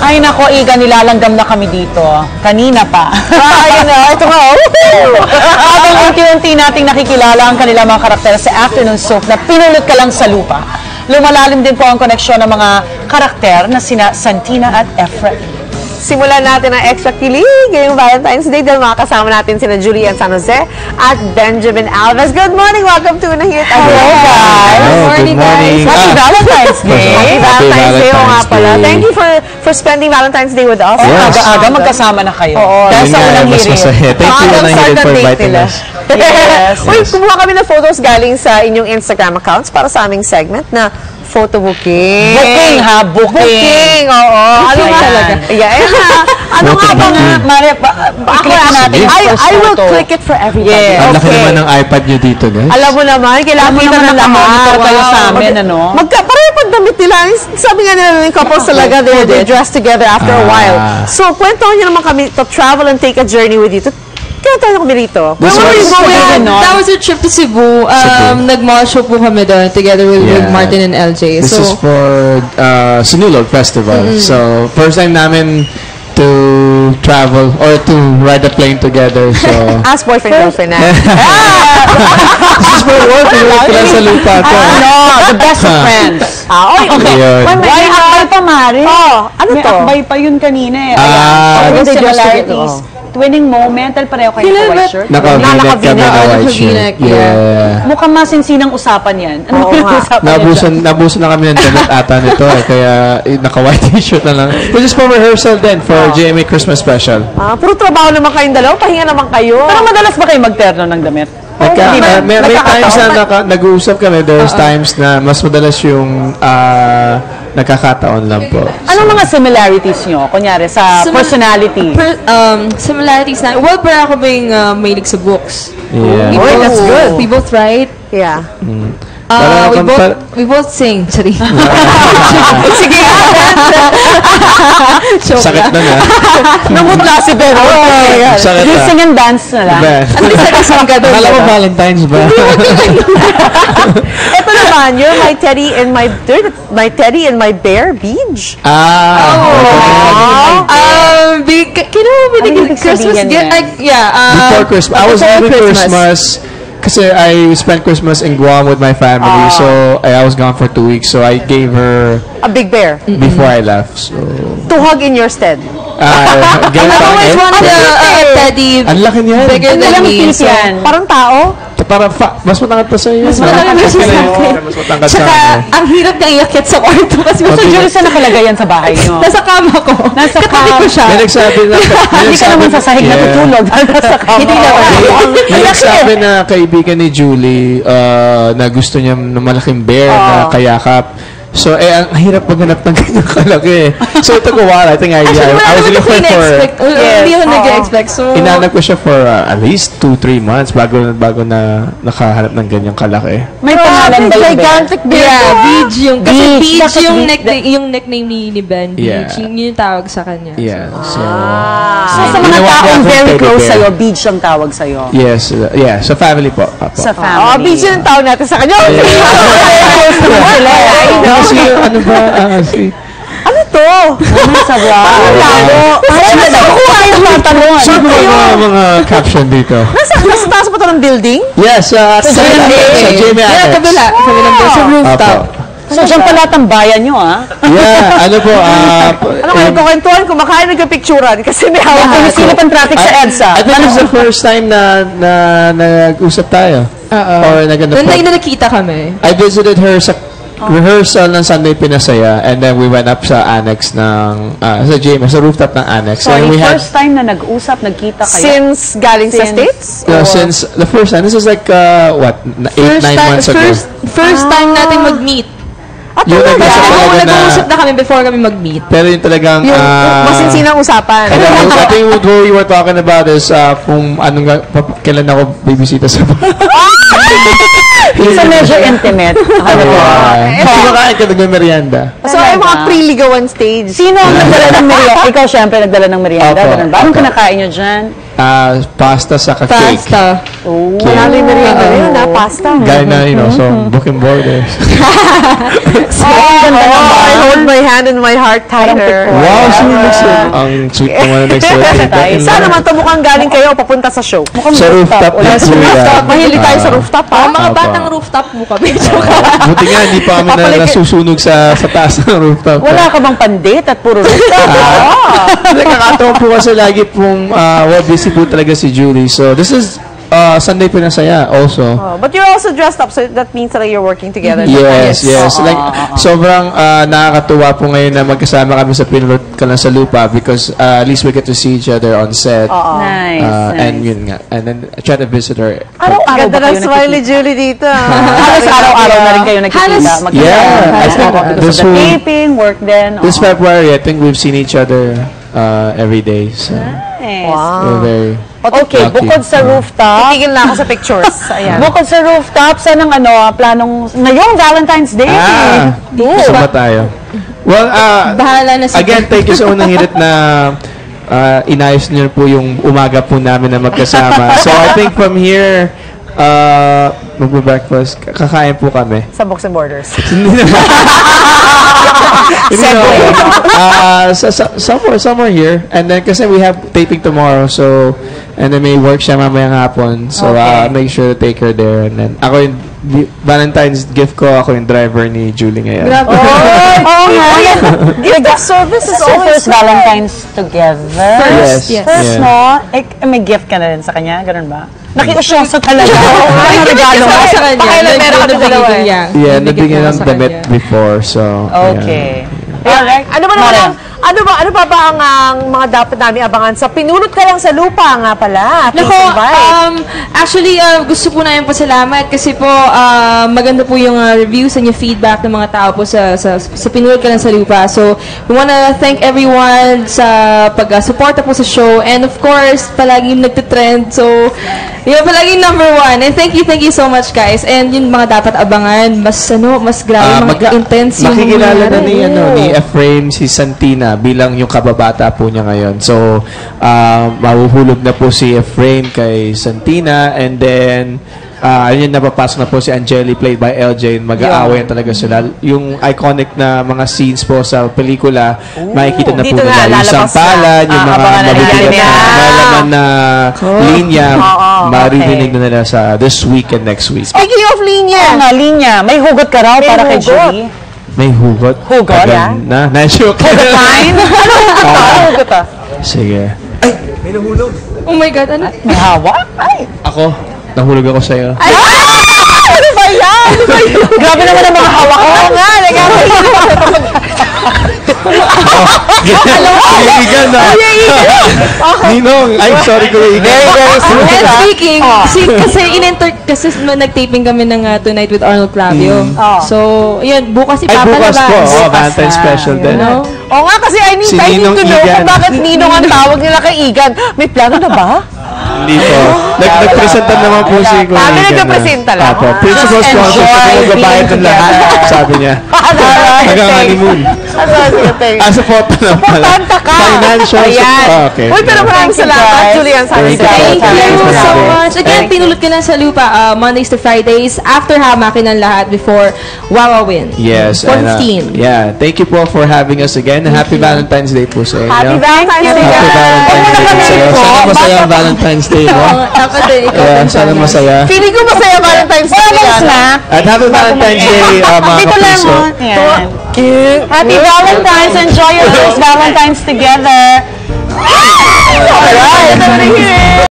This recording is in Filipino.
Ay nako, Iga, nilalanggam na kami dito. Kanina pa. Ayun na, ito nga. woohoo! Habang unti-unti nating nakikilala ang kanilang mga karakter sa afternoon soap na pinulot ka lang sa lupa. Lumalalim din po ang koneksyon ng mga karakter na sina Santina at Efrain. Simulan natin ang extra kilig ngayong Valentine's Day dahil makakasama natin sina Julian San Jose at Benjamin Alves. Good morning! Welcome to Unahit Hello, guys! Hello, good morning. Happy Ah. Valentine's Day! Happy Valentine's Day, oo nga pala. Thank you for for spending Valentine's Day with us. Yes. aga-aga magkasama na kayo. Oo. Dahil sa unang masaya. Thank you, Unang start Hirit, ng for inviting us. Yes. Uy, kumuha kami ng photos galing sa inyong Instagram accounts para sa aming segment na photo booking. Booking, ha? Booking. Booking, oo. Ano nga talaga. Yeah, eh? Ano nga ba nga? Mare, pa, Ako, natin I, I will photo. click it for everybody. Yes. Ang laki naman ng iPad nyo dito, guys. Alam mo naman, kailangan mo kita naman ng nakamonitor kayo sa amin, Mag- ano? Magka, pareho pag damit nila. Sabi nga nila ng couples talaga, they, they dress together after a Ah. while. So, kwentuhan niyo naman kami to travel and take a journey with you. To, kaya tayo kami rito. Where This were you was- going? That was a trip to Cebu. Um. Nag-mall show po kami doon together with, with Yeah. Martin and LJ. This so, is for uh, Sinulog Festival. So, first time namin to travel or to ride a plane together. So, Ask boyfriend, girlfriend na. this is for work. Work lang sa lupa ko. Ano, the best of friends. Ah, oy, okay. Ayun. Why, May akbay pa, Mari. Oh, ano May to? akbay pa yun kanina eh. Ah. Ayan. Ano they just similarities. Twinning moment, dahil pareho kayo Kailan ng ba- white shirt. Naka-v-neck kami Naka-v-neck, na oh, white naka-v-neck, shirt. Yeah. Mukhang masinsinang usapan yan. Ano Oo yung nga. usapan niya Nabusan, dyan? nabusan na kami ng damit ata nito eh, kaya eh, naka-white t-shirt na lang. Which is for rehearsal din for GMA Christmas Special. Ah, puro trabaho naman kayong dalawa. Pahinga naman kayo. Pero madalas ba kayo magterno ng damit? Nagka, Hindi uh, may, may times na naka, nag-uusap kami, there's times na mas madalas yung ah, nagkakataon lang po. Anong mga similarities nyo? Kunyari, sa Simil- personality. per, um, similarities na, well, para ako being uh, mahilig sa books. Yeah. We both, that's good. We both write. Yeah. Uh, we, both, we both sing. Sorry. Sige. Joke Sakit lang. na na. Namutla si Ben. Oh, Sakit na. sing and dance na lang. Ben. At least nakasang ka doon. Akala mo diba? Valentine's ba? Ito naman, you're my teddy and my my teddy and my bear, Beach. ah. Um, be, k- kino mo binigyan Christmas gift? yeah. Um, Before Christmas. I was before Christmas. Kasi I spent Christmas in Guam with my family. So I, I was gone for two weeks. So I gave her A big bear. before I left. So To hug in your stead. ah, ganun pa always eh. wanted a, a teddy Ang laki niyan. bigger than me. feet So, yan? Parang tao. Para fa- mas matangkad pa sa'yo. Mas matangkad pa siya sa akin. Mas sa Tsaka, akin. ang hirap niyang iakit sa kwarto kasi So, Okay. Julie, saan nakalagay yan sa bahay nyo? nasa kama ko. Nasa Katabi ko cam. siya. May nagsabi na... may Hindi ka nagsabi- naman sa sahig Yeah. natutulog. Nasa kama. Hindi naman. May nagsabi na kaibigan ni Julie uh, na gusto niya ng malaking bear na kayakap. So, eh, ang hirap maghanap ng ganyang kalaki. So, it took a while. I think I, Actually, I, I was looking for... Wala- Hindi ako nag-expect. So, Inanap ko siya for uh, at least 2-3 months bago bago na nakahanap ng ganyang kalaki. May pangalan ba yung gigantic bear. Yeah, Beach yung, kasi Dapat yung, nickname, yung nickname ni, ni Ben. Yeah. Beach, yun yung tawag sa kanya. Yeah. So, So, sa mga taong very close sa'yo, beach ang tawag sa'yo. yes. yeah. So, family po. Sa Oh, family. Beach yung tawag natin sa kanya. Close Kasi, ano ba? ah, si, Ano to? Ano sa wow? Lalo. Ay, nasa kuha yung tatanong. saan ba mga, mga caption dito? Nasa, nasa taas pa to ng building? Yes. Uh, sa, Jamie. Sa Jamie Yeah, kabila. Kabila sa rooftop. So, dyan pala tambayan nyo, ah. Yeah. Ano po? ah, Ano kayo kukwentuhan? Kumakain nagpipicturan kasi may hawak Kung ko sino pang traffic sa EDSA. I think it's the first time na na nag-usap tayo. Oo. Or nag Doon na nakita kami. I visited her sa rehearsal ng Sunday Pinasaya and then we went up sa annex ng ah, sa gym, sa rooftop ng annex. Sorry, and we had first time na nag-usap, nagkita kayo. Since galing sa Since- States? no, since the first time. This is like uh, what 8 First 9 time, months ago. first, first time natin mag-meet. At Yung talaga? nag-usap Oo, talaga na nag-uusap na kami before kami mag-meet. pero yung talagang Yung ah, masinsinang usapan. And then, I think what we were talking about is uh, kung anong kailan ako bibisita sa bahay. So, medyo intimate. Ano po? Uh, kumakain ka nagme-merienda. So, ay mga pre-ligawan stage. Sino ang nagdala ng merienda? Ikaw, syempre, nagdala ng merienda. Ganun ba? Anong kinakain nyo dyan? Ah, pasta sa cake. Pasta. Marami merienda na yun, ha? Pasta. Gaya na, you know, so booking borders. Oh, I hold my hand and my heart tighter. wow, so looks Ang sweet naman na nagsulat. Sana naman ito mukhang galing kayo papunta sa show. Sa rooftop ni Julia. Mahilig tayo sa Ah. rooftop, Ah, ha? mga batang rooftop mo kami. Buti nga, hindi pa kami na nasusunog sa, sa taas ng rooftop. Wala ka bang pandit at puro rooftop? Nakakatawa po kasi lagi pong uh, well, busy po talaga si Julie. So, this is uh, Sunday Pinasaya also. Oh, but you're also dressed up, so that means that you're working together. Yes, yes. Like, sobrang uh, nakakatuwa po ngayon na magkasama kami sa Pinulot ka lang sa lupa because uh, at least we get to see each other on set. nice, Uh, nice. And yun nga. And then, try to visit her. Araw-araw Ganda ba kayo ng smile ni nagkikita? Julie dito. ah. Halos araw-araw na rin kayo nagkikita. Halos- Magkikita. Yeah, I think this whole- taping, work din. This Oo. February, I think we've seen each other uh, every day. So, Nice. we're very... Okay, bukod sa rooftop, Titigil na ako sa pictures. Ayan. bukod sa rooftop, saan ang ano, planong, ngayong Valentine's Day? Ah, gusto ba tayo? Well, uh, Bahala na si Again, thank you sa unang hirit na uh, inayos niyo po yung umaga po namin na magkasama. So, I think from here, uh, magbe-breakfast, kakain po kami. Sa Books and Borders. Hindi naman. Hindi naman. Uh, sa, sa, somewhere, somewhere here. And then, kasi we have taping tomorrow, so, and then may work siya mamayang hapon. So, uh, make sure to take her there. And then, ako yung, Valentine's gift ko, ako yung driver ni Julie ngayon. Grabe. Oo nga. Gift of service This is always first Valentine's together. Yes, yes. First yeah. mo, eh, may gift ka na rin sa kanya, ganun ba? Nakiusyoso talaga. Ano regalo mo? sa kanya. Pakailan meron ka dalawa eh. niya. Yeah, nabigyan ng damit before, so. Okay. Alright. Ano ba naman ang, ano ba, ano ba ba ang, ang mga dapat namin abangan sa pinulot ka lang sa lupa nga pala? Nako, um, actually, uh, gusto po namin pasalamat kasi po uh, maganda po yung uh, reviews and yung feedback ng mga tao po sa, sa, sa Pinulot Ka Lang sa Lupa. So, we wanna thank everyone sa pag-suporta po sa show and of course, palaging nagtitrend. So, yun, palaging number one. And thank you, thank you so much guys. And yung mga dapat abangan, mas ano, mas grabe, Ah, mga intense yung makikilala na ni, ano, ni Efrain si Santina bilang yung kababata po niya ngayon. So, uh, mahuhulog na po si Efrain kay Santina and then uh, yun napapasok na po si Angeli played by LJ mag-aaway na talaga sila. Yung iconic na mga scenes po sa pelikula, makikita na po Dito nila. Yung na. sampalan, yung Ah, mga mabibigat na malaman na linya, Oo, maririnig na nila sa this week and next week. Speaking of linya, nga, linya. May hugot ka raw May para kay hugot. Julie. May hugot. Hugot? Agad na. Na-joke. Fine? Ano hugot ah? Sige. Oh my God, ano? May hawak? Ay! Ako, nahulog ako sa'yo. ano ba yan? Ano ba yan? Grabe naman ang mga hawak ko. Oo nga, Kuya na. Ninong, I'm sorry, Kuya Igan. Very, very smooth. And speaking, si, kasi in-enter, kasi nag-taping kami ng uh, Tonight with Arnold Clavio. So, yun, bukas si Ay, Papa bukas po. Oh, Valentine's na. special din. No? Oo nga, kasi I need, Si I need Ninong to know Igan. kung bakit Ninong ang tawag nila kay Igan. May plano na ba? Hindi po. Nag nagpresenta naman po si Kuya Ah, may Igan. nagpresenta lang. Apo. Principal sponsor sa enjoy magbabayad ng lahat, sabi niya. Hanggang honeymoon. Ah, sa photo lang pala. Supportanta ka. Financial support. Oh, okay. Uy, pero maraming salamat. Julian Sanchez. Thank you. So much. Again, pinulot ka lang sa lupa uh, Mondays to Fridays after hamakin ng lahat before Wawa Win. Yes. and, uh, 14. yeah. Thank you po for having us again. Happy Valentine's Day po sa inyo. Happy Valentine's Day. Happy Valentine's Day masaya ang Valentine's Day mo. Oo, dapat din ikaw Yeah, din sana masaya. Feeling ko masaya Valentine's Day. yan. snack. At happy Valentine's Day, uh, mga Dito lang kapuso. mo. Yan. Happy Valentine's. Enjoy your first Valentine's together. Alright, ito na.